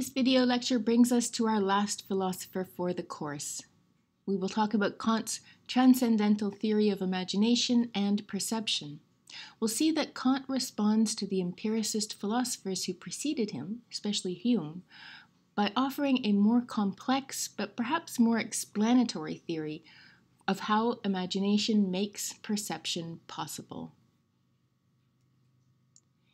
This video lecture brings us to our last philosopher for the course. We will talk about Kant's transcendental theory of imagination and perception. We'll see that Kant responds to the empiricist philosophers who preceded him, especially Hume, by offering a more complex but perhaps more explanatory theory of how imagination makes perception possible.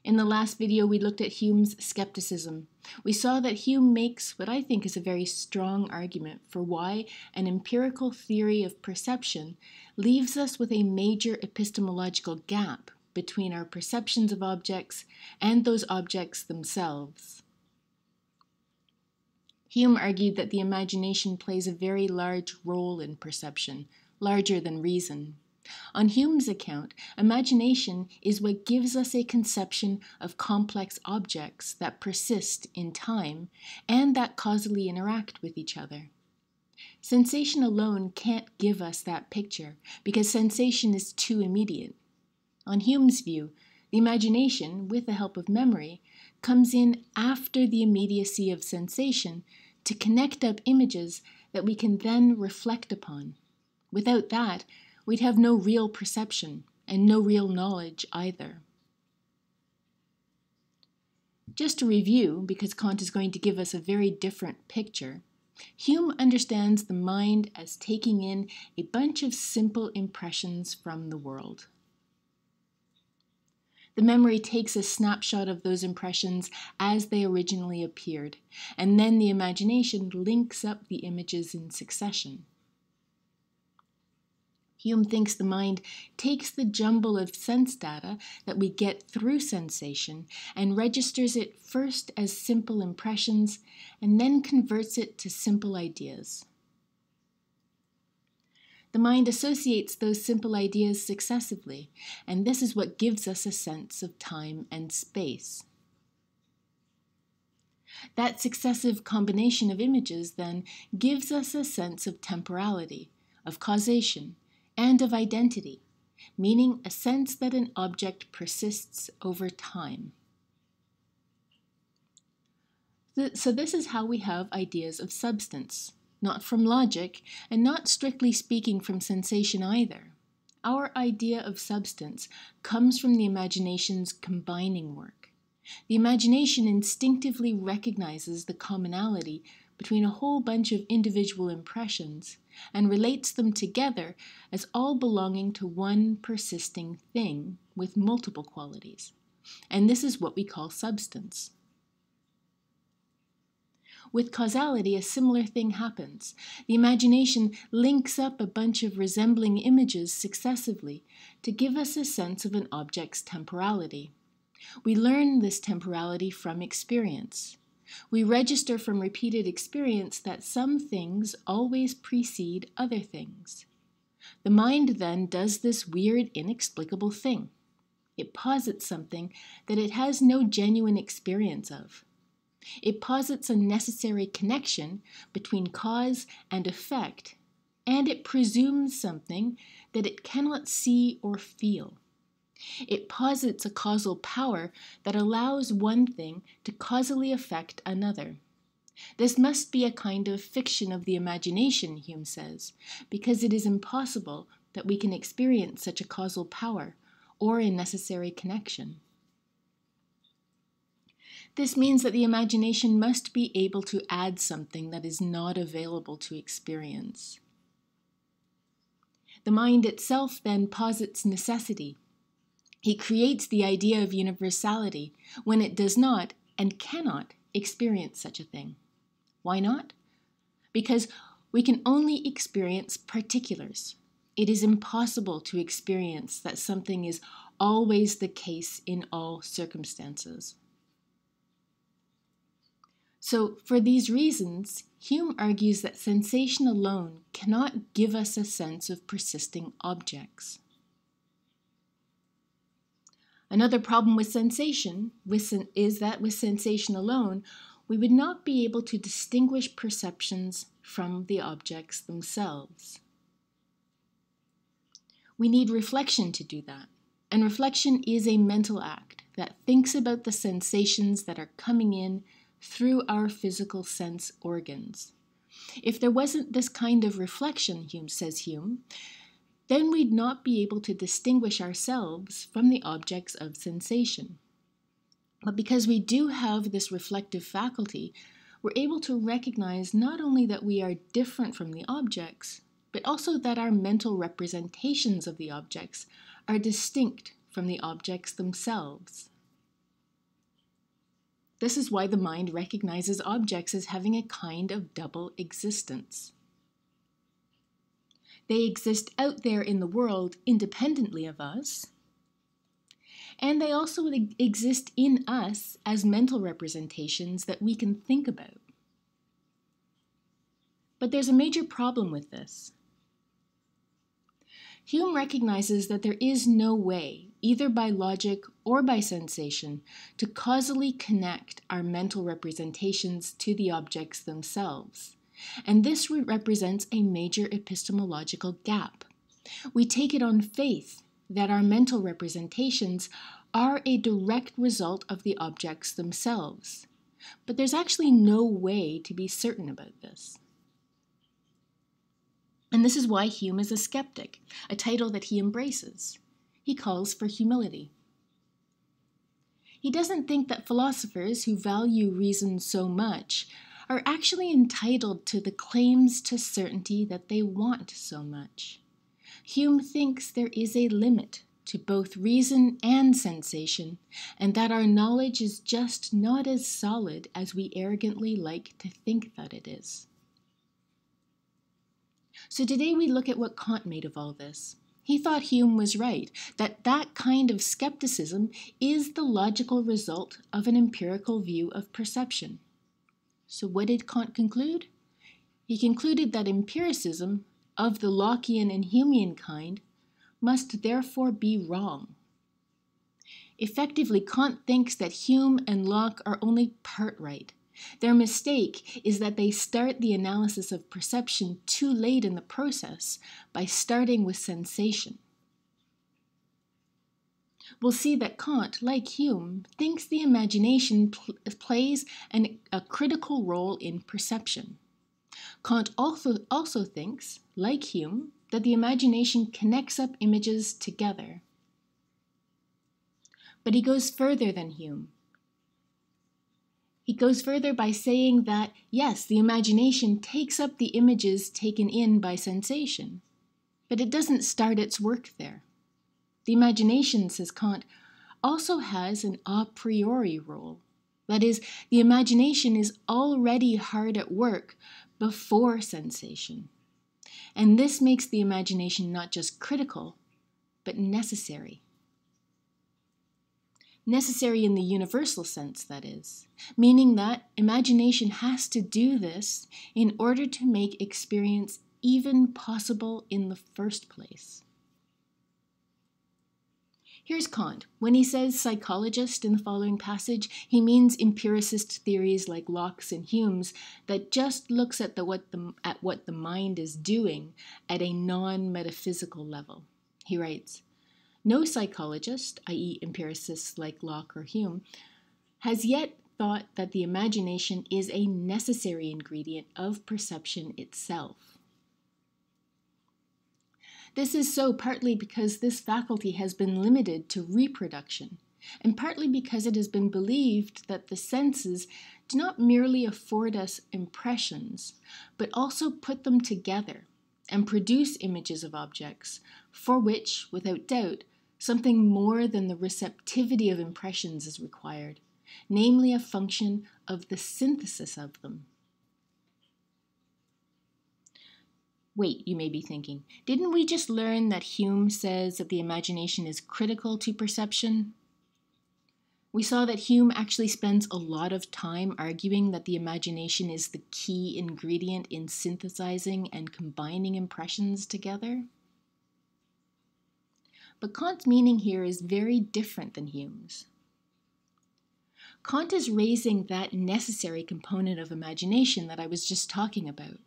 In the last video, we looked at Hume's skepticism. We saw that Hume makes what I think is a very strong argument for why an empirical theory of perception leaves us with a major epistemological gap between our perceptions of objects and those objects themselves. Hume argued that the imagination plays a very large role in perception, larger than reason. On Hume's account, imagination is what gives us a conception of complex objects that persist in time and that causally interact with each other. Sensation alone can't give us that picture because sensation is too immediate. On Hume's view, the imagination, with the help of memory, comes in after the immediacy of sensation to connect up images that we can then reflect upon. Without that, we'd have no real perception and no real knowledge either. Just to review, because Kant is going to give us a very different picture, Hume understands the mind as taking in a bunch of simple impressions from the world. The memory takes a snapshot of those impressions as they originally appeared, and then the imagination links up the images in succession. Hume thinks the mind takes the jumble of sense data that we get through sensation and registers it first as simple impressions and then converts it to simple ideas. The mind associates those simple ideas successively, and this is what gives us a sense of time and space. That successive combination of images then gives us a sense of temporality, of causation, and of identity, meaning a sense that an object persists over time. So, this is how we have ideas of substance, not from logic, and not strictly speaking from sensation either. Our idea of substance comes from the imagination's combining work. The imagination instinctively recognizes the commonality between a whole bunch of individual impressions and relates them together as all belonging to one persisting thing with multiple qualities. And this is what we call substance. With causality, a similar thing happens. The imagination links up a bunch of resembling images successively to give us a sense of an object's temporality. We learn this temporality from experience. We register from repeated experience that some things always precede other things. The mind then does this weird, inexplicable thing. It posits something that it has no genuine experience of. It posits a necessary connection between cause and effect, and it presumes something that it cannot see or feel. It posits a causal power that allows one thing to causally affect another. This must be a kind of fiction of the imagination, Hume says, because it is impossible that we can experience such a causal power or a necessary connection. This means that the imagination must be able to add something that is not available to experience. The mind itself then posits necessity, he creates the idea of universality when it does not and cannot experience such a thing. Why not? Because we can only experience particulars. It is impossible to experience that something is always the case in all circumstances. So, for these reasons, Hume argues that sensation alone cannot give us a sense of persisting objects. Another problem with sensation is that with sensation alone, we would not be able to distinguish perceptions from the objects themselves. We need reflection to do that, and reflection is a mental act that thinks about the sensations that are coming in through our physical sense organs. If there wasn't this kind of reflection, Hume says Hume, then we'd not be able to distinguish ourselves from the objects of sensation. But because we do have this reflective faculty, we're able to recognize not only that we are different from the objects, but also that our mental representations of the objects are distinct from the objects themselves. This is why the mind recognizes objects as having a kind of double existence. They exist out there in the world independently of us, and they also exist in us as mental representations that we can think about. But there's a major problem with this. Hume recognizes that there is no way, either by logic or by sensation, to causally connect our mental representations to the objects themselves. And this represents a major epistemological gap. We take it on faith that our mental representations are a direct result of the objects themselves. But there's actually no way to be certain about this. And this is why Hume is a skeptic, a title that he embraces. He calls for humility. He doesn't think that philosophers who value reason so much are actually entitled to the claims to certainty that they want so much. Hume thinks there is a limit to both reason and sensation, and that our knowledge is just not as solid as we arrogantly like to think that it is. So today we look at what Kant made of all this. He thought Hume was right, that that kind of skepticism is the logical result of an empirical view of perception. So what did Kant conclude? He concluded that empiricism, of the Lockean and Humean kind, must therefore be wrong. Effectively, Kant thinks that Hume and Locke are only part right, their mistake is that they start the analysis of perception too late in the process by starting with sensation. We'll see that Kant, like Hume, thinks the imagination pl- plays an, a critical role in perception. Kant also, also thinks, like Hume, that the imagination connects up images together. But he goes further than Hume. He goes further by saying that, yes, the imagination takes up the images taken in by sensation, but it doesn't start its work there. The imagination, says Kant, also has an a priori role. That is, the imagination is already hard at work before sensation. And this makes the imagination not just critical, but necessary necessary in the universal sense, that is, meaning that imagination has to do this in order to make experience even possible in the first place. Here's Kant. When he says psychologist in the following passage, he means empiricist theories like Locke's and Hume's that just looks at, the, what, the, at what the mind is doing at a non metaphysical level. He writes, no psychologist, i.e., empiricists like Locke or Hume, has yet thought that the imagination is a necessary ingredient of perception itself. This is so partly because this faculty has been limited to reproduction, and partly because it has been believed that the senses do not merely afford us impressions, but also put them together and produce images of objects, for which, without doubt, Something more than the receptivity of impressions is required, namely a function of the synthesis of them. Wait, you may be thinking, didn't we just learn that Hume says that the imagination is critical to perception? We saw that Hume actually spends a lot of time arguing that the imagination is the key ingredient in synthesizing and combining impressions together. But Kant's meaning here is very different than Hume's. Kant is raising that necessary component of imagination that I was just talking about.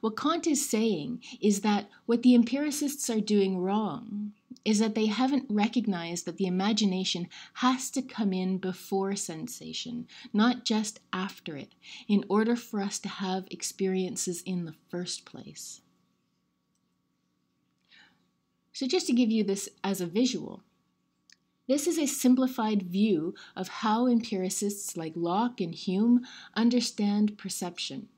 What Kant is saying is that what the empiricists are doing wrong is that they haven't recognized that the imagination has to come in before sensation, not just after it, in order for us to have experiences in the first place. So, just to give you this as a visual, this is a simplified view of how empiricists like Locke and Hume understand perception.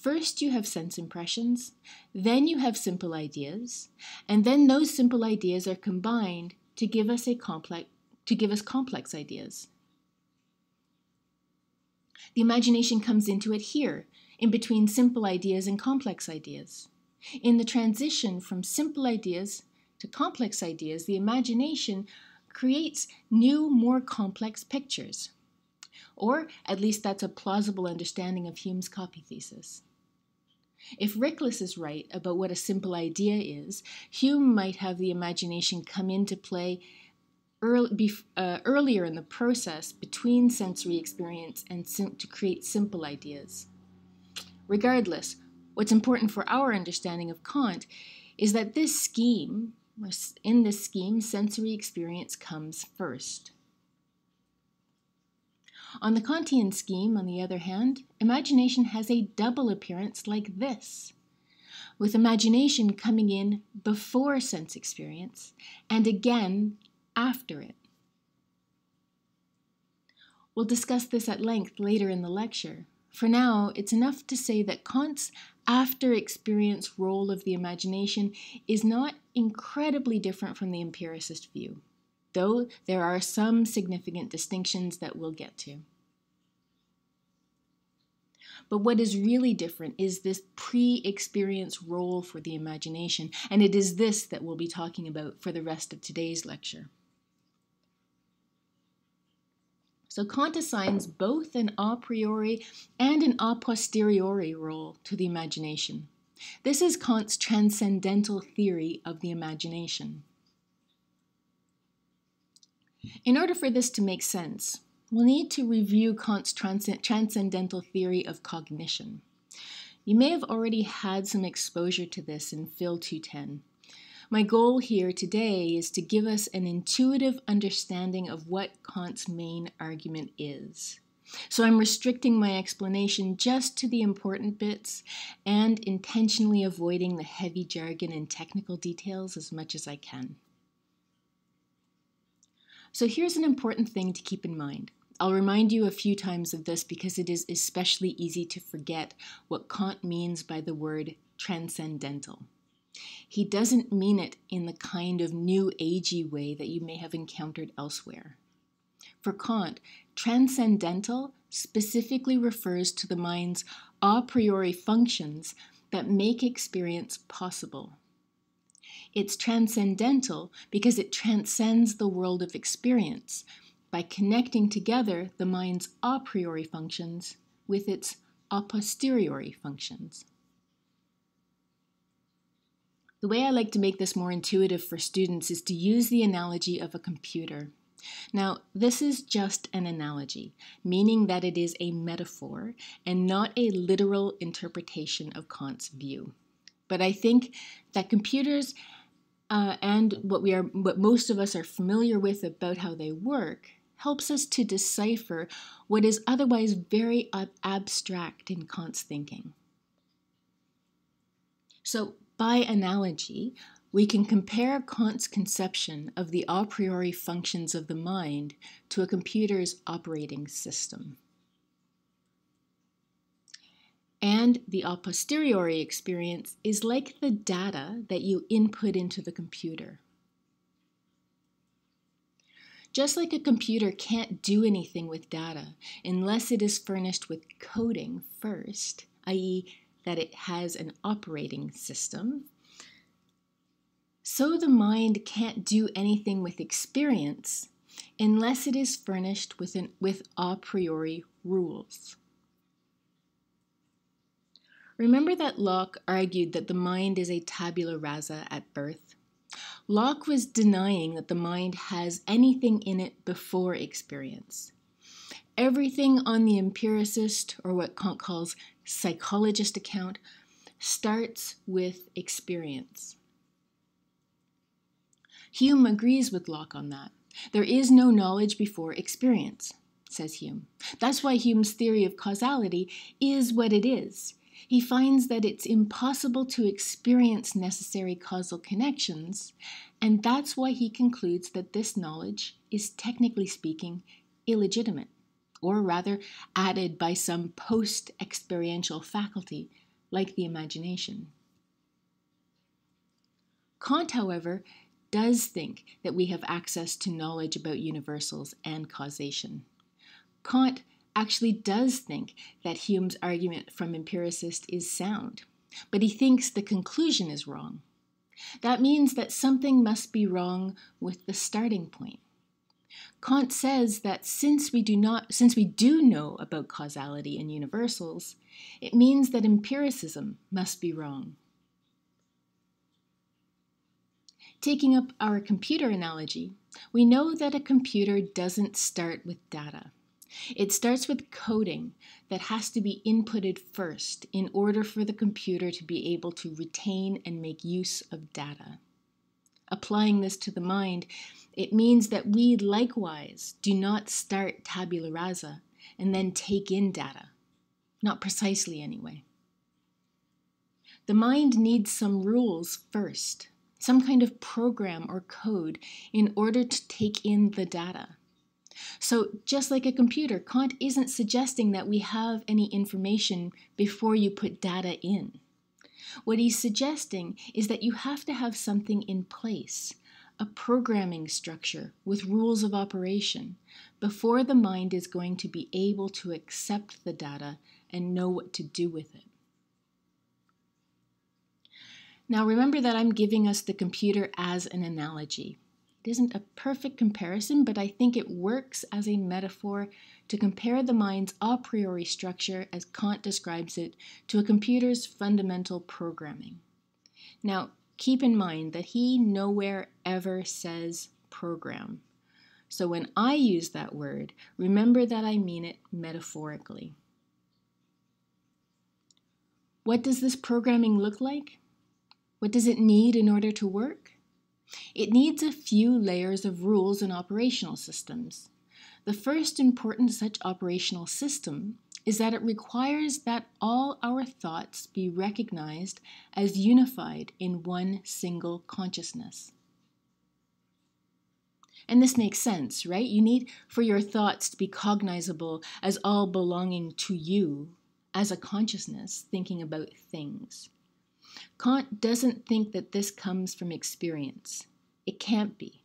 First, you have sense impressions, then, you have simple ideas, and then those simple ideas are combined to give us a complex to give us complex ideas. The imagination comes into it here, in between simple ideas and complex ideas. In the transition from simple ideas to complex ideas, the imagination creates new, more complex pictures. Or at least that's a plausible understanding of Hume's copy thesis. If Riklis is right about what a simple idea is, Hume might have the imagination come into play early, uh, earlier in the process between sensory experience and sim- to create simple ideas. Regardless, what's important for our understanding of Kant is that this scheme, in this scheme, sensory experience comes first. On the Kantian scheme, on the other hand, imagination has a double appearance like this, with imagination coming in before sense experience and again after it. We'll discuss this at length later in the lecture. For now, it's enough to say that Kant's after experience role of the imagination is not incredibly different from the empiricist view though there are some significant distinctions that we'll get to. But what is really different is this pre experience role for the imagination, and it is this that we'll be talking about for the rest of today's lecture. So Kant assigns both an a priori and an a posteriori role to the imagination. This is Kant's transcendental theory of the imagination. In order for this to make sense, we'll need to review Kant's transcendental theory of cognition. You may have already had some exposure to this in Phil 210. My goal here today is to give us an intuitive understanding of what Kant's main argument is. So I'm restricting my explanation just to the important bits and intentionally avoiding the heavy jargon and technical details as much as I can. So here's an important thing to keep in mind. I'll remind you a few times of this because it is especially easy to forget what Kant means by the word transcendental. He doesn't mean it in the kind of new agey way that you may have encountered elsewhere. For Kant, transcendental specifically refers to the mind's a priori functions that make experience possible. It's transcendental because it transcends the world of experience by connecting together the mind's a priori functions with its a posteriori functions. The way I like to make this more intuitive for students is to use the analogy of a computer. Now, this is just an analogy, meaning that it is a metaphor and not a literal interpretation of Kant's view. But I think that computers uh, and what we are what most of us are familiar with about how they work helps us to decipher what is otherwise very abstract in Kant's thinking. So, by analogy, we can compare Kant's conception of the a priori functions of the mind to a computer's operating system. And the a posteriori experience is like the data that you input into the computer. Just like a computer can't do anything with data unless it is furnished with coding first, i.e., that it has an operating system, so the mind can't do anything with experience unless it is furnished with, an, with a priori rules. Remember that Locke argued that the mind is a tabula rasa at birth? Locke was denying that the mind has anything in it before experience. Everything on the empiricist, or what Kant calls psychologist account, starts with experience. Hume agrees with Locke on that. There is no knowledge before experience, says Hume. That's why Hume's theory of causality is what it is. He finds that it's impossible to experience necessary causal connections, and that's why he concludes that this knowledge is, technically speaking, illegitimate, or rather added by some post experiential faculty like the imagination. Kant, however, does think that we have access to knowledge about universals and causation. Kant actually does think that Hume's argument from empiricist is sound, but he thinks the conclusion is wrong. That means that something must be wrong with the starting point. Kant says that since we do not since we do know about causality and universals, it means that empiricism must be wrong. Taking up our computer analogy, we know that a computer doesn't start with data. It starts with coding that has to be inputted first in order for the computer to be able to retain and make use of data. Applying this to the mind, it means that we likewise do not start tabula rasa and then take in data. Not precisely, anyway. The mind needs some rules first some kind of program or code in order to take in the data. So, just like a computer, Kant isn't suggesting that we have any information before you put data in. What he's suggesting is that you have to have something in place, a programming structure with rules of operation, before the mind is going to be able to accept the data and know what to do with it. Now remember that I'm giving us the computer as an analogy. It isn't a perfect comparison, but I think it works as a metaphor to compare the mind's a priori structure, as Kant describes it, to a computer's fundamental programming. Now, keep in mind that he nowhere ever says program. So when I use that word, remember that I mean it metaphorically. What does this programming look like? What does it need in order to work? It needs a few layers of rules and operational systems. The first important such operational system is that it requires that all our thoughts be recognized as unified in one single consciousness. And this makes sense, right? You need for your thoughts to be cognizable as all belonging to you as a consciousness thinking about things. Kant doesn't think that this comes from experience. It can't be.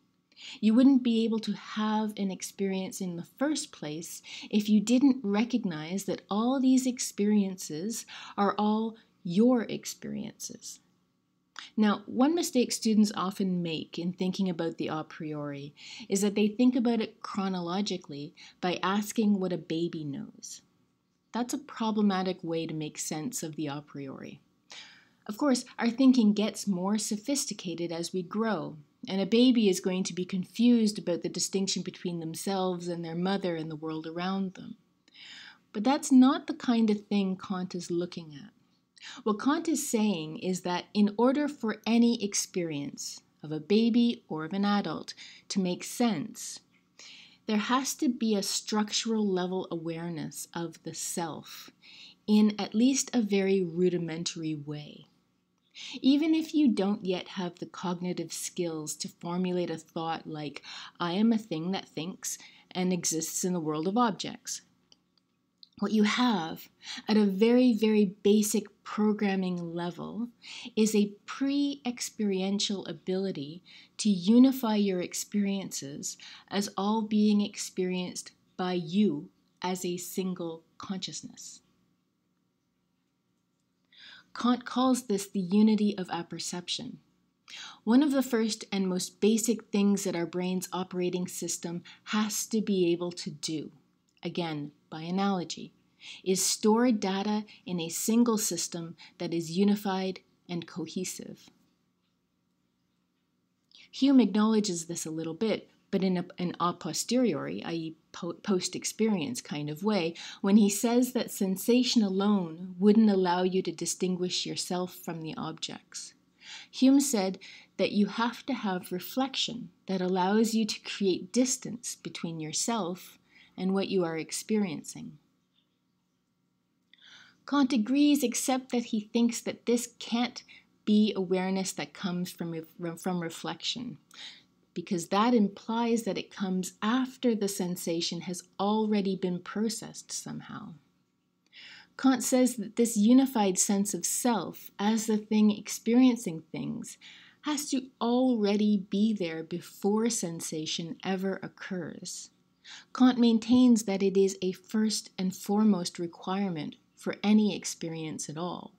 You wouldn't be able to have an experience in the first place if you didn't recognize that all these experiences are all your experiences. Now, one mistake students often make in thinking about the a priori is that they think about it chronologically by asking what a baby knows. That's a problematic way to make sense of the a priori. Of course, our thinking gets more sophisticated as we grow, and a baby is going to be confused about the distinction between themselves and their mother and the world around them. But that's not the kind of thing Kant is looking at. What Kant is saying is that in order for any experience of a baby or of an adult to make sense, there has to be a structural level awareness of the self in at least a very rudimentary way. Even if you don't yet have the cognitive skills to formulate a thought like, I am a thing that thinks and exists in the world of objects. What you have at a very, very basic programming level is a pre experiential ability to unify your experiences as all being experienced by you as a single consciousness. Kant calls this the unity of apperception. One of the first and most basic things that our brain's operating system has to be able to do, again, by analogy, is store data in a single system that is unified and cohesive. Hume acknowledges this a little bit but in a, an a posteriori, i.e., post experience kind of way, when he says that sensation alone wouldn't allow you to distinguish yourself from the objects. Hume said that you have to have reflection that allows you to create distance between yourself and what you are experiencing. Kant agrees, except that he thinks that this can't be awareness that comes from, from reflection, because that implies that it comes after the sensation has already been processed somehow. Kant says that this unified sense of self as the thing experiencing things has to already be there before sensation ever occurs. Kant maintains that it is a first and foremost requirement for any experience at all.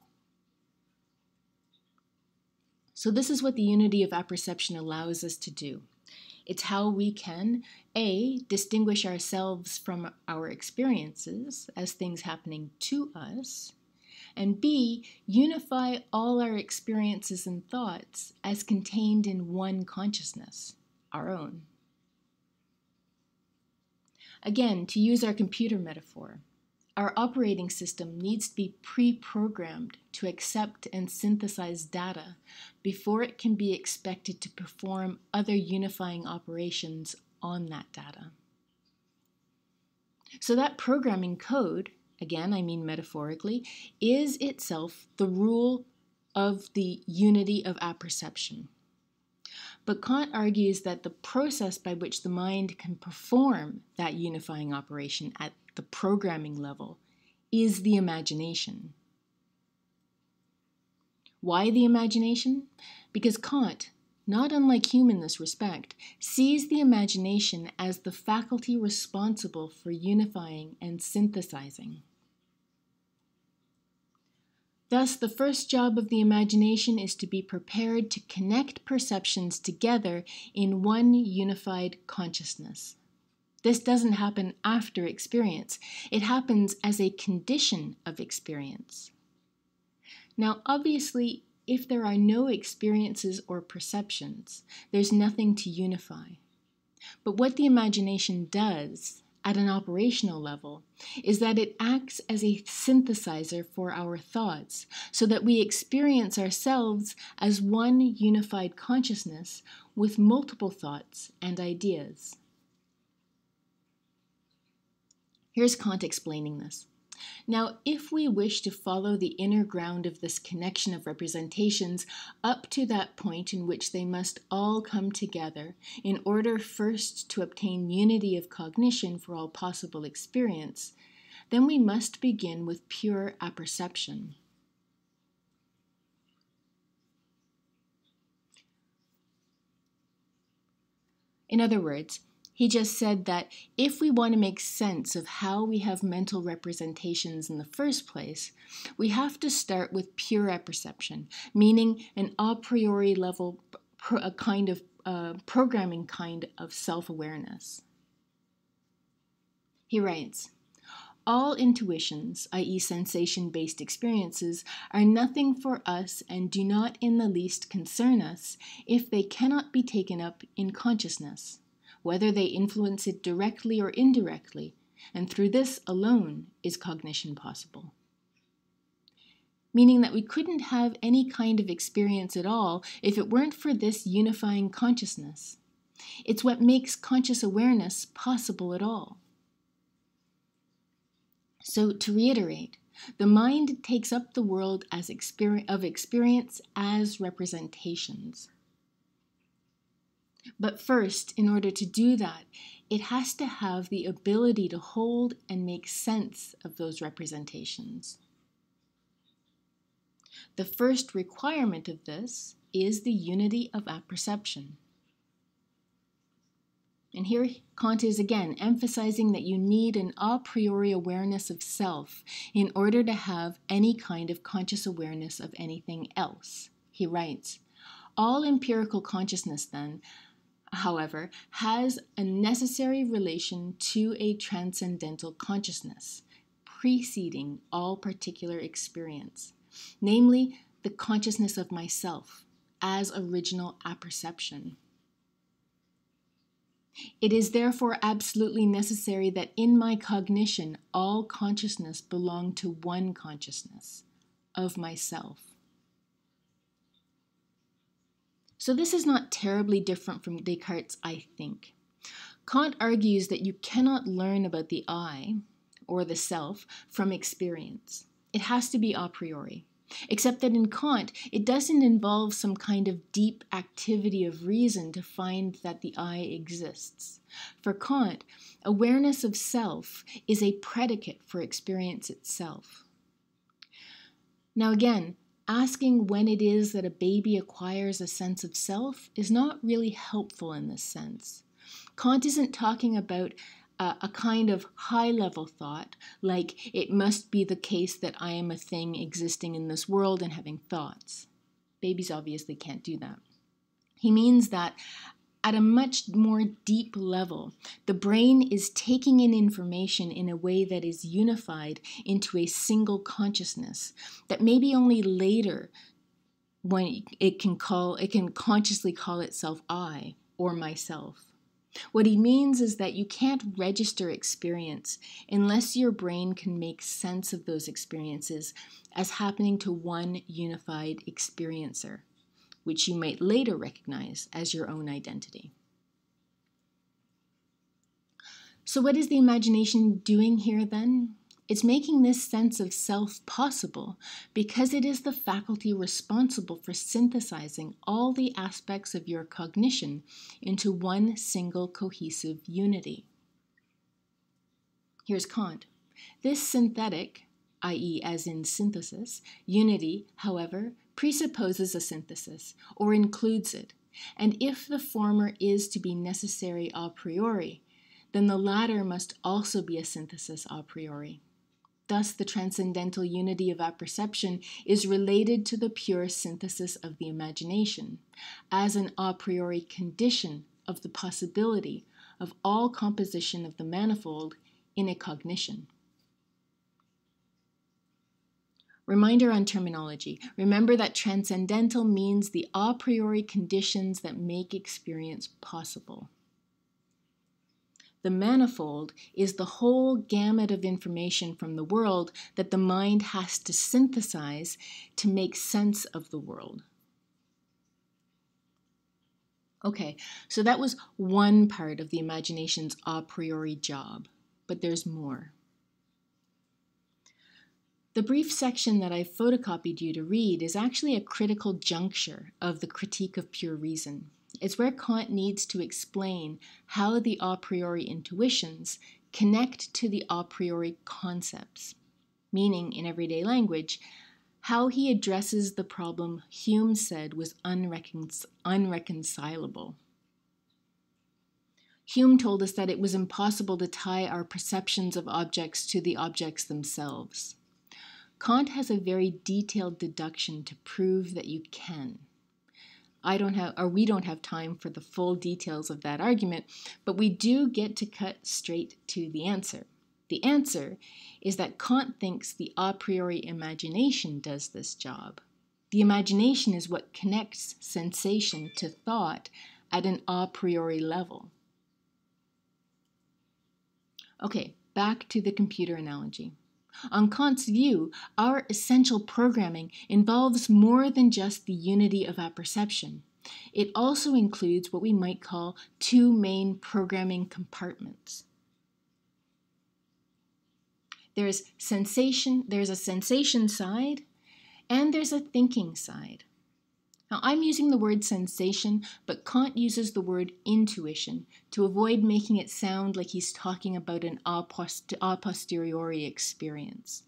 So, this is what the unity of apperception allows us to do. It's how we can A, distinguish ourselves from our experiences as things happening to us, and B, unify all our experiences and thoughts as contained in one consciousness, our own. Again, to use our computer metaphor, our operating system needs to be pre programmed to accept and synthesize data before it can be expected to perform other unifying operations on that data. So, that programming code, again, I mean metaphorically, is itself the rule of the unity of apperception. But Kant argues that the process by which the mind can perform that unifying operation at the programming level, is the imagination. Why the imagination? Because Kant, not unlike Hume in this respect, sees the imagination as the faculty responsible for unifying and synthesizing. Thus, the first job of the imagination is to be prepared to connect perceptions together in one unified consciousness. This doesn't happen after experience, it happens as a condition of experience. Now, obviously, if there are no experiences or perceptions, there's nothing to unify. But what the imagination does at an operational level is that it acts as a synthesizer for our thoughts so that we experience ourselves as one unified consciousness with multiple thoughts and ideas. Here's Kant explaining this. Now, if we wish to follow the inner ground of this connection of representations up to that point in which they must all come together in order first to obtain unity of cognition for all possible experience, then we must begin with pure apperception. In other words, he just said that if we want to make sense of how we have mental representations in the first place, we have to start with pure apperception, meaning an a priori level, a kind of uh, programming kind of self awareness. He writes, all intuitions, i.e., sensation based experiences, are nothing for us and do not in the least concern us if they cannot be taken up in consciousness whether they influence it directly or indirectly, and through this alone is cognition possible. Meaning that we couldn't have any kind of experience at all if it weren't for this unifying consciousness. It's what makes conscious awareness possible at all. So, to reiterate, the mind takes up the world as experience, of experience as representations. But first, in order to do that, it has to have the ability to hold and make sense of those representations. The first requirement of this is the unity of apperception. And here Kant is again emphasizing that you need an a priori awareness of self in order to have any kind of conscious awareness of anything else. He writes, All empirical consciousness, then, however, has a necessary relation to a transcendental consciousness, preceding all particular experience, namely the consciousness of myself as original apperception. It is therefore absolutely necessary that in my cognition all consciousness belong to one consciousness of myself. So this is not terribly different from Descartes' I think. Kant argues that you cannot learn about the I, or the self, from experience. It has to be a priori. Except that in Kant, it doesn't involve some kind of deep activity of reason to find that the I exists. For Kant, awareness of self is a predicate for experience itself. Now, again, asking when it is that a baby acquires a sense of self is not really helpful in this sense. Kant isn't talking about a, a kind of high level thought, like it must be the case that I am a thing existing in this world and having thoughts. Babies obviously can't do that. He means that at a much more deep level, the brain is taking in information in a way that is unified into a single consciousness that maybe only later when it can call it can consciously call itself I or myself. What he means is that you can't register experience unless your brain can make sense of those experiences as happening to one unified experiencer, which you might later recognize as your own identity. So, what is the imagination doing here then? It's making this sense of self possible because it is the faculty responsible for synthesizing all the aspects of your cognition into one single cohesive unity. Here's Kant. This synthetic, i.e., as in synthesis, unity, however, presupposes a synthesis or includes it, and if the former is to be necessary a priori, then the latter must also be a synthesis a priori. Thus, the transcendental unity of apperception is related to the pure synthesis of the imagination, as an a priori condition of the possibility of all composition of the manifold in a cognition. Reminder on terminology. Remember that transcendental means the a priori conditions that make experience possible. The manifold is the whole gamut of information from the world that the mind has to synthesize to make sense of the world. Okay, so that was one part of the imagination's a priori job, but there's more. The brief section that I've photocopied you to read is actually a critical juncture of the critique of pure reason. It's where Kant needs to explain how the a priori intuitions connect to the a priori concepts, meaning, in everyday language, how he addresses the problem Hume said was unrecon- unreconcilable. Hume told us that it was impossible to tie our perceptions of objects to the objects themselves. Kant has a very detailed deduction to prove that you can. I don't have, or we don't have time for the full details of that argument, but we do get to cut straight to the answer. The answer is that Kant thinks the a priori imagination does this job. The imagination is what connects sensation to thought at an a priori level. Okay, back to the computer analogy. On Kant's view, our essential programming involves more than just the unity of apperception. It also includes what we might call two main programming compartments. There's sensation, there's a sensation side, and there's a thinking side. Now, I'm using the word sensation, but Kant uses the word intuition to avoid making it sound like he's talking about an a, post- a posteriori experience.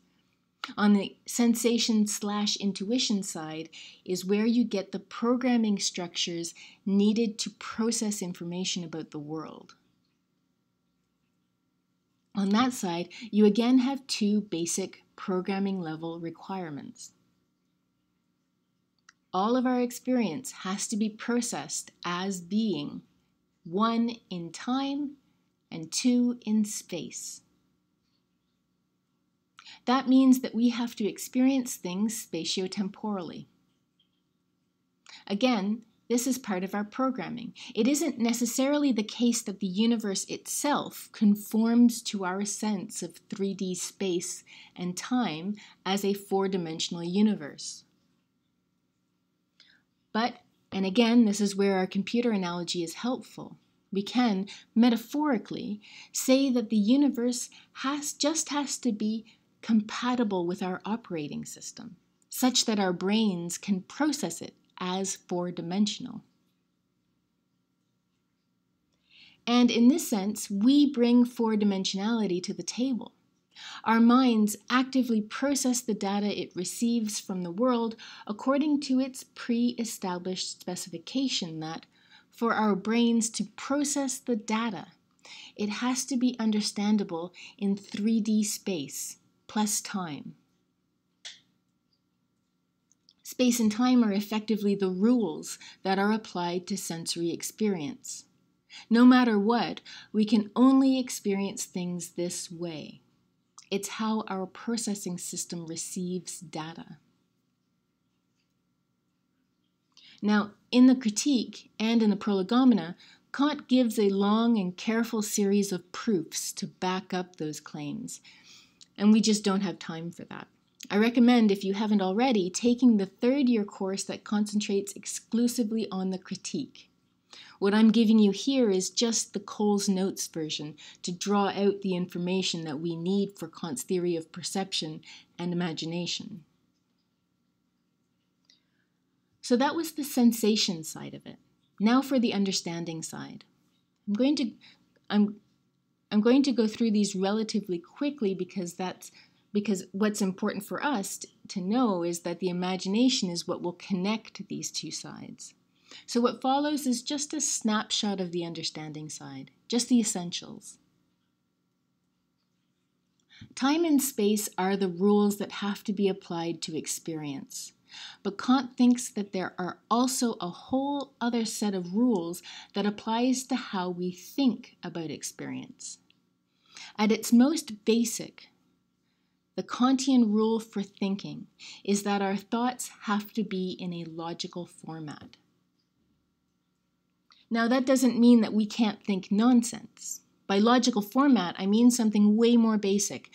On the sensation slash intuition side is where you get the programming structures needed to process information about the world. On that side, you again have two basic programming level requirements all of our experience has to be processed as being one in time and two in space. That means that we have to experience things spatiotemporally. Again, this is part of our programming. It isn't necessarily the case that the universe itself conforms to our sense of 3D space and time as a four dimensional universe. But And again, this is where our computer analogy is helpful. We can, metaphorically, say that the universe has, just has to be compatible with our operating system, such that our brains can process it as four dimensional. And in this sense, we bring four dimensionality to the table. Our minds actively process the data it receives from the world according to its pre established specification that for our brains to process the data, it has to be understandable in 3D space plus time. Space and time are effectively the rules that are applied to sensory experience. No matter what, we can only experience things this way. It's how our processing system receives data. Now, in the critique and in the prolegomena, Kant gives a long and careful series of proofs to back up those claims, and we just don't have time for that. I recommend, if you haven't already, taking the third year course that concentrates exclusively on the critique. What I'm giving you here is just the Coles Notes version to draw out the information that we need for Kant's theory of perception and imagination. So that was the sensation side of it. Now for the understanding side. I'm going to I'm I'm going to go through these relatively quickly because that's because what's important for us to know is that the imagination is what will connect these two sides. So what follows is just a snapshot of the understanding side, just the essentials. Time and space are the rules that have to be applied to experience. But Kant thinks that there are also a whole other set of rules that applies to how we think about experience. At its most basic, the Kantian rule for thinking is that our thoughts have to be in a logical format. Now, that doesn't mean that we can't think nonsense. By logical format, I mean something way more basic.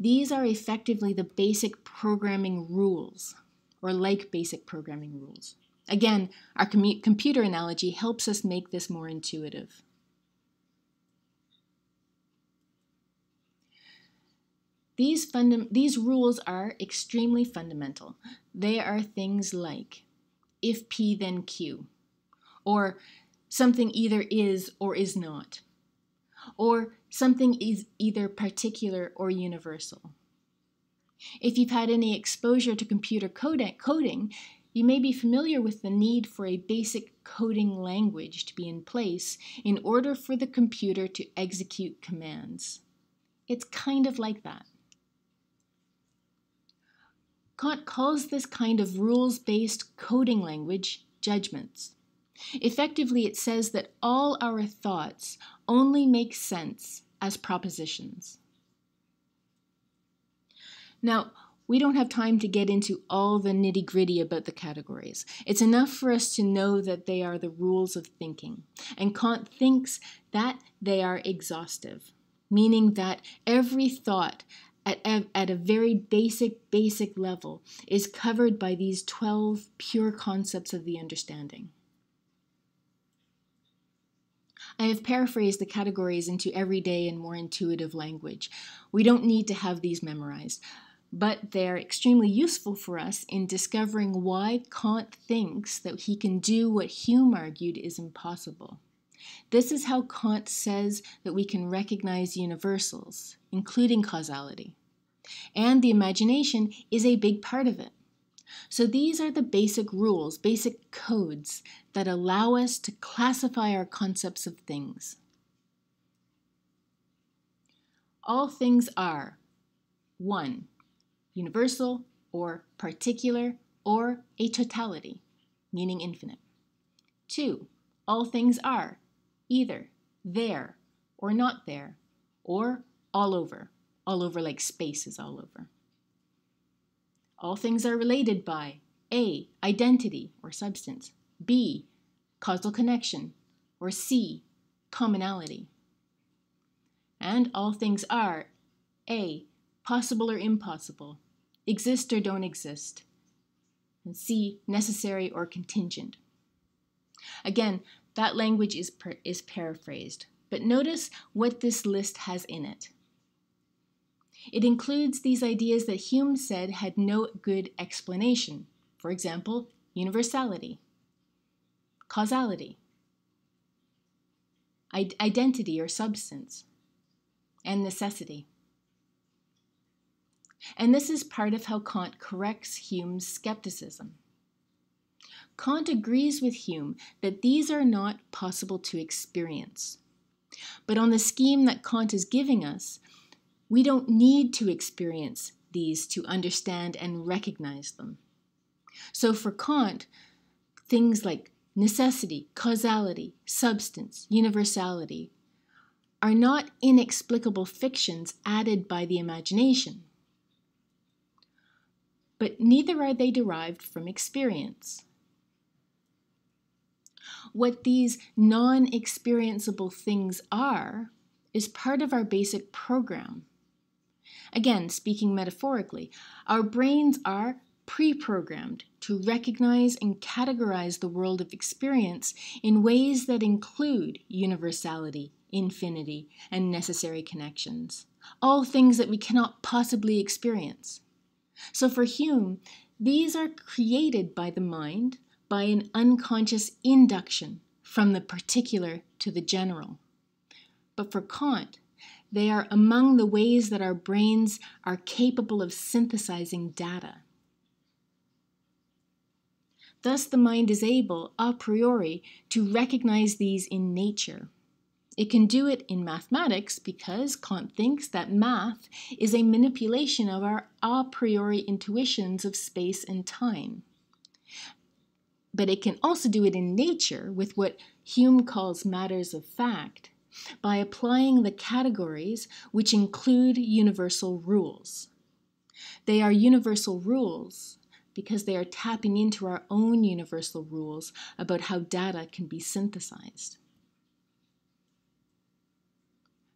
These are effectively the basic programming rules, or like basic programming rules. Again, our com computer analogy helps us make this more intuitive. These, these rules are extremely fundamental. They are things like if P then Q, or something either is or is not, or something is either particular or universal. If you've had any exposure to computer coding, you may be familiar with the need for a basic coding language to be in place in order for the computer to execute commands. It's kind of like that. Kant calls this kind of rules based coding language judgments. Effectively, it says that all our thoughts only make sense as propositions. Now, we don't have time to get into all the nitty gritty about the categories. It's enough for us to know that they are the rules of thinking. And Kant thinks that they are exhaustive, meaning that every thought at, at a very basic, basic level is covered by these 12 pure concepts of the understanding. I have paraphrased the categories into everyday and more intuitive language. We don't need to have these memorized, but they're extremely useful for us in discovering why Kant thinks that he can do what Hume argued is impossible. This is how Kant says that we can recognize universals, including causality. And the imagination is a big part of it. So these are the basic rules, basic codes that allow us to classify our concepts of things. All things are 1. Universal or particular or a totality, meaning infinite. 2. All things are either there or not there or all over. All over like space is all over. All things are related by A. Identity or substance, B. Causal connection, or C. Commonality. And all things are A. Possible or impossible, exist or don't exist, and C. Necessary or contingent. Again, that language is, per, is paraphrased, but notice what this list has in it. It includes these ideas that Hume said had no good explanation. For example, universality, causality, identity or substance, and necessity. And this is part of how Kant corrects Hume's skepticism. Kant agrees with Hume that these are not possible to experience. But on the scheme that Kant is giving us, we don't need to experience these to understand and recognize them. So for Kant, things like necessity, causality, substance, universality are not inexplicable fictions added by the imagination. But neither are they derived from experience. What these non experienceable things are is part of our basic program. Again, speaking metaphorically, our brains are pre programmed to recognize and categorize the world of experience in ways that include universality, infinity, and necessary connections, all things that we cannot possibly experience. So for Hume, these are created by the mind by an unconscious induction from the particular to the general. But for Kant, they are among the ways that our brains are capable of synthesizing data. Thus, the mind is able, a priori, to recognize these in nature. It can do it in mathematics because Kant thinks that math is a manipulation of our a priori intuitions of space and time. But it can also do it in nature with what Hume calls matters of fact by applying the categories which include universal rules. They are universal rules because they are tapping into our own universal rules about how data can be synthesized.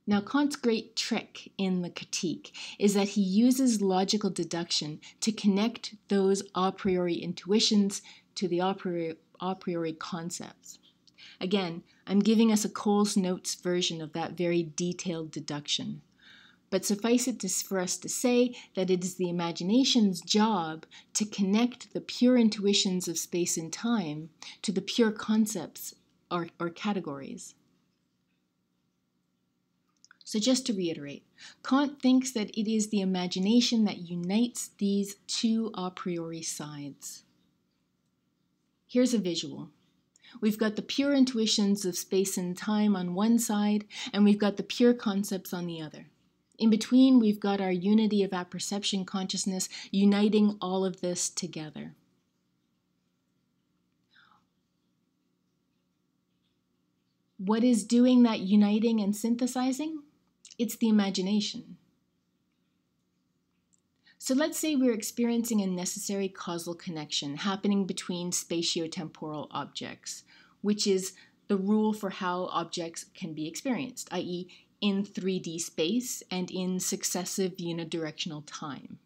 Now, Kant's great trick in the critique is that he uses logical deduction to connect those a priori intuitions to the a priori, a priori concepts. Again, I'm giving us a Coles Notes version of that very detailed deduction. But suffice it to, for us to say that it is the imagination's job to connect the pure intuitions of space and time to the pure concepts or, or categories. So, just to reiterate, Kant thinks that it is the imagination that unites these two a priori sides. Here's a visual. We've got the pure intuitions of space and time on one side, and we've got the pure concepts on the other. In between, we've got our unity of apperception consciousness uniting all of this together. What is doing that uniting and synthesizing? It's the imagination. So let's say we're experiencing a necessary causal connection happening between spatiotemporal objects, which is the rule for how objects can be experienced, i.e., in 3D space and in successive unidirectional time.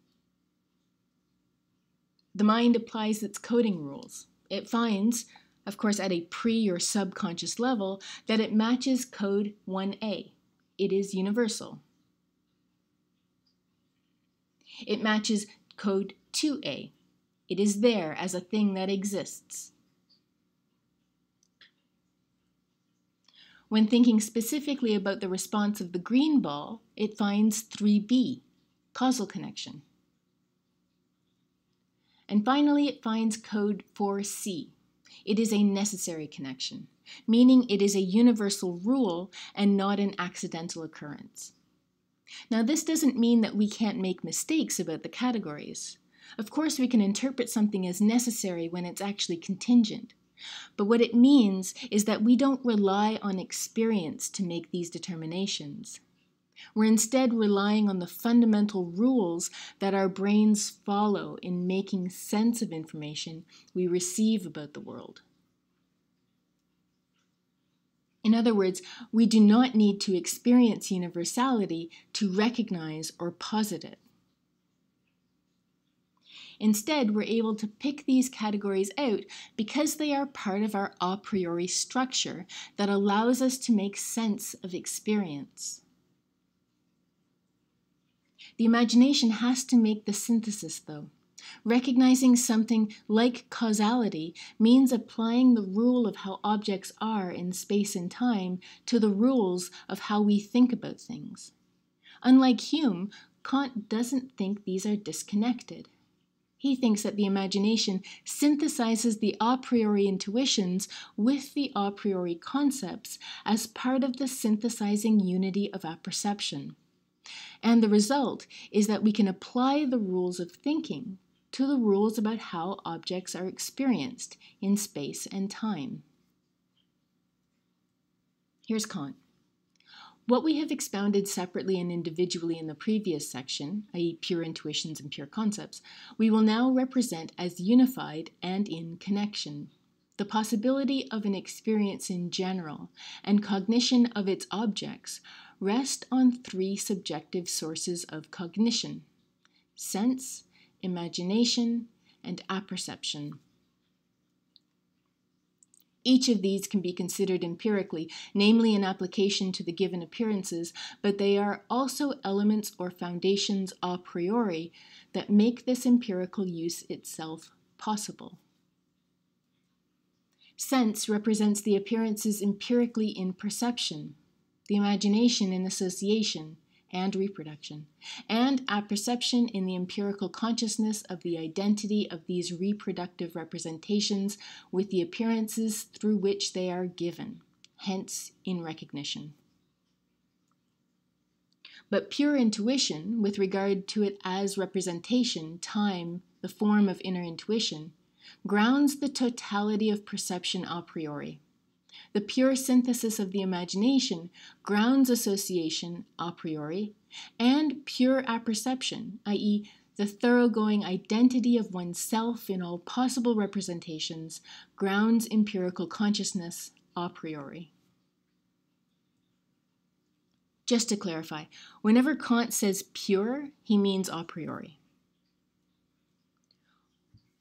The mind applies its coding rules. It finds, of course, at a pre or subconscious level, that it matches code 1A. It is universal. It matches code 2A. It is there as a thing that exists. When thinking specifically about the response of the green ball, it finds 3b, causal connection. And finally, it finds code 4c. It is a necessary connection, meaning it is a universal rule and not an accidental occurrence. Now, this doesn't mean that we can't make mistakes about the categories. Of course, we can interpret something as necessary when it's actually contingent. But what it means is that we don't rely on experience to make these determinations. We're instead relying on the fundamental rules that our brains follow in making sense of information we receive about the world. In other words, we do not need to experience universality to recognize or posit it. Instead, we're able to pick these categories out because they are part of our a priori structure that allows us to make sense of experience. The imagination has to make the synthesis, though. Recognizing something like causality means applying the rule of how objects are in space and time to the rules of how we think about things. Unlike Hume, Kant doesn't think these are disconnected. He thinks that the imagination synthesizes the a priori intuitions with the a priori concepts as part of the synthesizing unity of apperception. And the result is that we can apply the rules of thinking to the rules about how objects are experienced in space and time. Here's Kant. What we have expounded separately and individually in the previous section, i.e., pure intuitions and pure concepts, we will now represent as unified and in connection. The possibility of an experience in general and cognition of its objects rest on three subjective sources of cognition sense, imagination, and apperception. Each of these can be considered empirically, namely in application to the given appearances, but they are also elements or foundations a priori that make this empirical use itself possible. Sense represents the appearances empirically in perception, the imagination in association, and reproduction, and apperception in the empirical consciousness of the identity of these reproductive representations with the appearances through which they are given, hence in recognition. But pure intuition, with regard to it as representation, time, the form of inner intuition, grounds the totality of perception a priori. The pure synthesis of the imagination grounds association a priori, and pure apperception, i.e., the thoroughgoing identity of oneself in all possible representations, grounds empirical consciousness a priori. Just to clarify, whenever Kant says pure, he means a priori.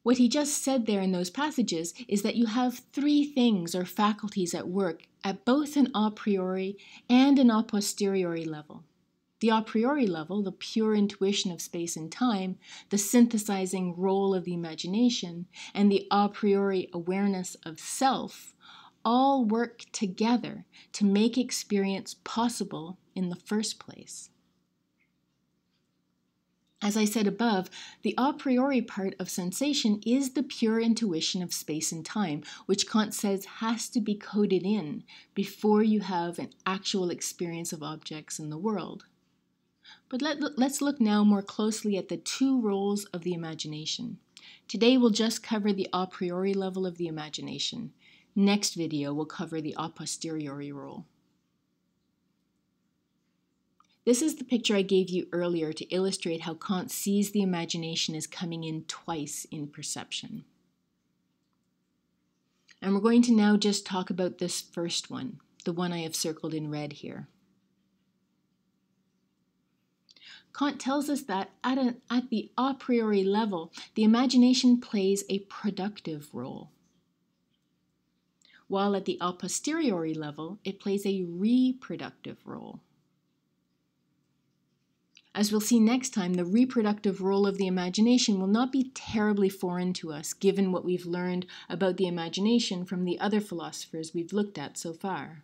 What he just said there in those passages is that you have three things or faculties at work at both an a priori and an a posteriori level. The a priori level, the pure intuition of space and time, the synthesizing role of the imagination, and the a priori awareness of self all work together to make experience possible in the first place. As I said above, the a priori part of sensation is the pure intuition of space and time, which Kant says has to be coded in before you have an actual experience of objects in the world. But let, us look now more closely at the two roles of the imagination. Today we'll just cover the a priori level of the imagination. Next video we'll cover the a posteriori role. This is the picture I gave you earlier to illustrate how Kant sees the imagination as coming in twice in perception. And we're going to now just talk about this first one, the one I have circled in red here. Kant tells us that at, at the a priori level, the imagination plays a productive role, while at the a posteriori level, it plays a reproductive role. As we'll see next time, the reproductive role of the imagination will not be terribly foreign to us, given what we've learned about the imagination from the other philosophers we've looked at so far.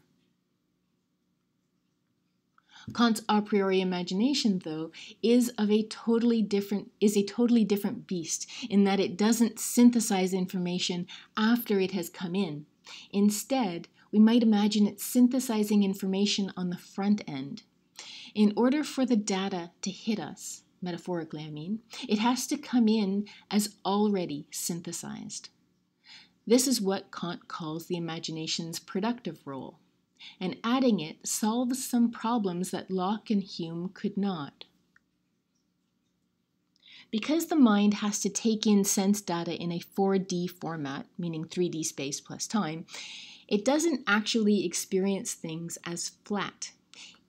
Kant's a priori imagination, though, is of a totally different is a totally different beast in that it doesn't synthesize information after it has come in. Instead, we might imagine it synthesizing information on the front end. In order for the data to hit us, metaphorically, I mean, it has to come in as already synthesized. This is what Kant calls the imagination's productive role, and adding it solves some problems that Locke and Hume could not. Because the mind has to take in sense data in a 4D format, meaning 3D space plus time, it doesn't actually experience things as flat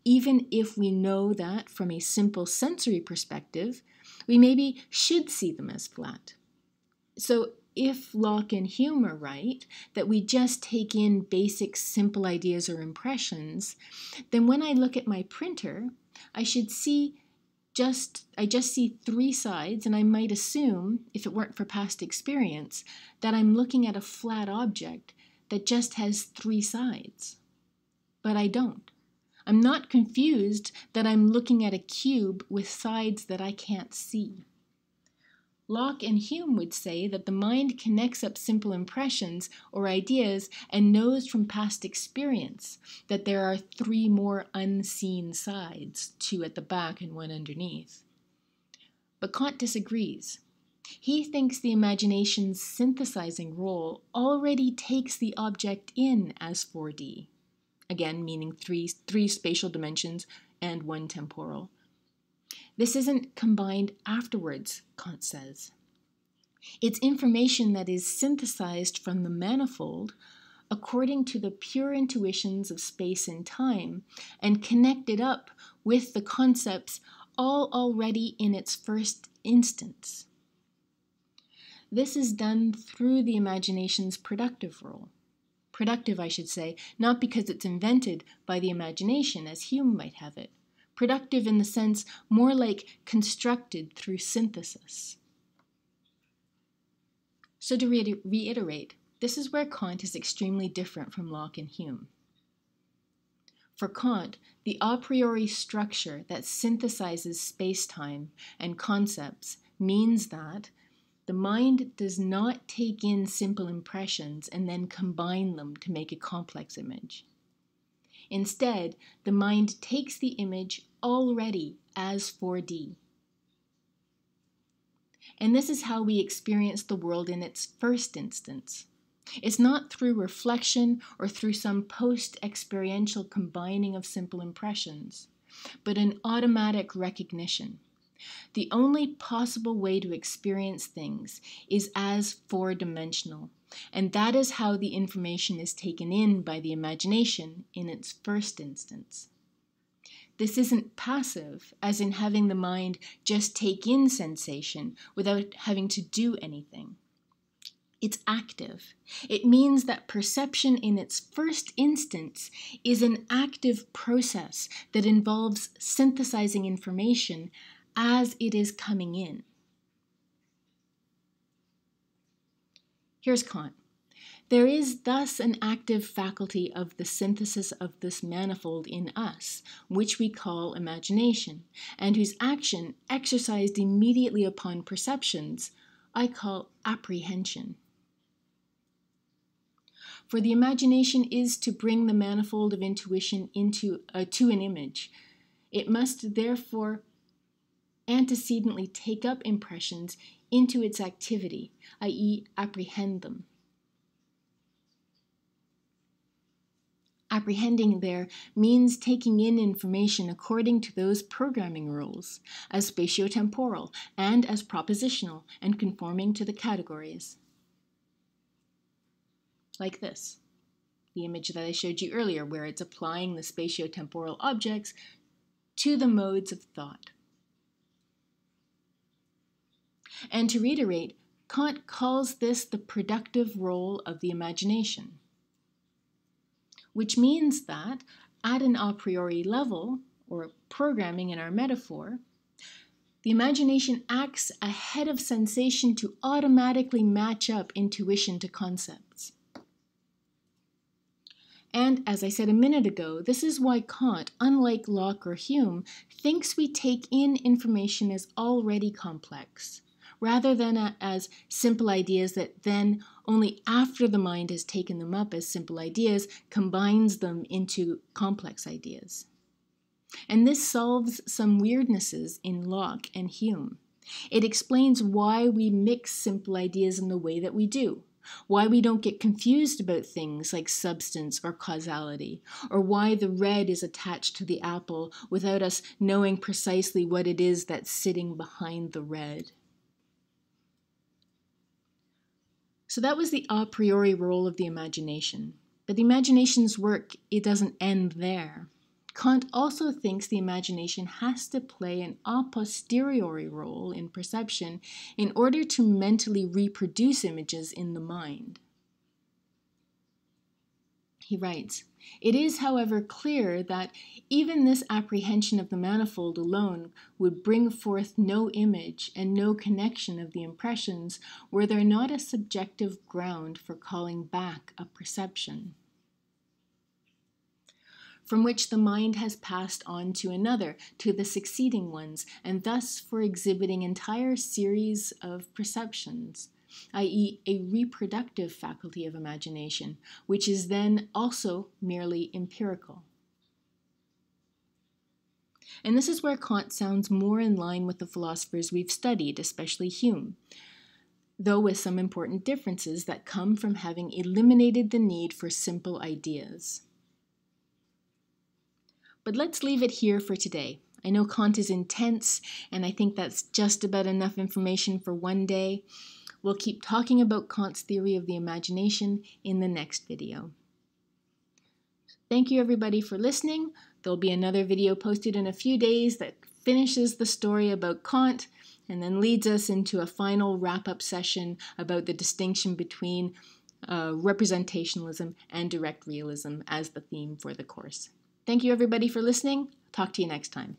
even if we know that from a simple sensory perspective, We maybe should see them as flat. So if Locke and Hume are right, that we just take in basic simple ideas or impressions, then when I look at my printer, I should see just I just see three sides and I might assume if it weren't for past experience that I'm looking at a flat object that just has three sides. But I don't. I'm not confused that I'm looking at a cube with sides that I can't see. Locke and Hume would say that the mind connects up simple impressions or ideas and knows from past experience that there are three more unseen sides, two at the back and one underneath. But Kant disagrees. He thinks the imagination's synthesizing role already takes the object in as 4D, again, meaning three, three spatial dimensions and one temporal this isn't combined afterwards, Kant says. It's information that is synthesized from the manifold according to the pure intuitions of space and time and connected up with the concepts all already in its first instance. This is done through the imagination's productive role. Productive, I should say, not because it's invented by the imagination as Hume might have it, productive in the sense more like constructed through synthesis. So, to re- reiterate, this is where Kant is extremely different from Locke and Hume. For Kant, the a priori structure that synthesizes space time and concepts means that the mind does not take in simple impressions and then combine them to make a complex image. Instead, the mind takes the image already as 4D. And this is how we experience the world in its first instance. It's not through reflection or through some post experiential combining of simple impressions, but an automatic recognition. The only possible way to experience things is as four dimensional, and that is how the information is taken in by the imagination in its first instance. This isn't passive, as in having the mind just take in sensation without having to do anything. It's active. It means that perception in its first instance is an active process that involves synthesizing information as it is coming in. Here's Kant. There is thus an active faculty of the synthesis of this manifold in us, which we call imagination, and whose action, exercised immediately upon perceptions, I call apprehension. For the imagination is to bring the manifold of intuition into uh, to an image. It must therefore antecedently take up impressions into its activity, i.e., apprehend them. Apprehending there means taking in information according to those programming rules, as spatiotemporal and as propositional and conforming to the categories. Like this the image that I showed you earlier, where it's applying the spatiotemporal objects to the modes of thought. And to reiterate, Kant calls this the productive role of the imagination, which means that at an a priori level, or programming in our metaphor, the imagination acts ahead of sensation to automatically match up intuition to concepts. And as I said a minute ago, this is why Kant, unlike Locke or Hume, thinks we take in information as already complex rather than a, as simple ideas that then, only after the mind has taken them up as simple ideas, combines them into complex ideas. And this solves some weirdnesses in Locke and Hume. It explains why we mix simple ideas in the way that we do, why we don't get confused about things like substance or causality, or why the red is attached to the apple without us knowing precisely what it is that's sitting behind the red. So that was the a priori role of the imagination. But the imagination's work, it doesn't end there. Kant also thinks the imagination has to play an a posteriori role in perception in order to mentally reproduce images in the mind. He writes, It is, however, clear that even this apprehension of the manifold alone would bring forth no image and no connection of the impressions were there not a subjective ground for calling back a perception from which the mind has passed on to another, to the succeeding ones, and thus for exhibiting entire series of perceptions, i.e., a reproductive faculty of imagination, which is then also merely empirical. And this is where Kant sounds more in line with the philosophers we've studied, especially Hume, though with some important differences that come from having eliminated the need for simple ideas. But let's leave it here for today. I know Kant is intense, and I think that's just about enough information for one day. We'll keep talking about Kant's theory of the imagination in the next video. Thank you everybody for listening. There'll be another video posted in a few days that finishes the story about Kant and then leads us into a final wrap-up session about the distinction between uh, representationalism and direct realism as the theme for the course. Thank you, everybody, for listening. Talk to you next time.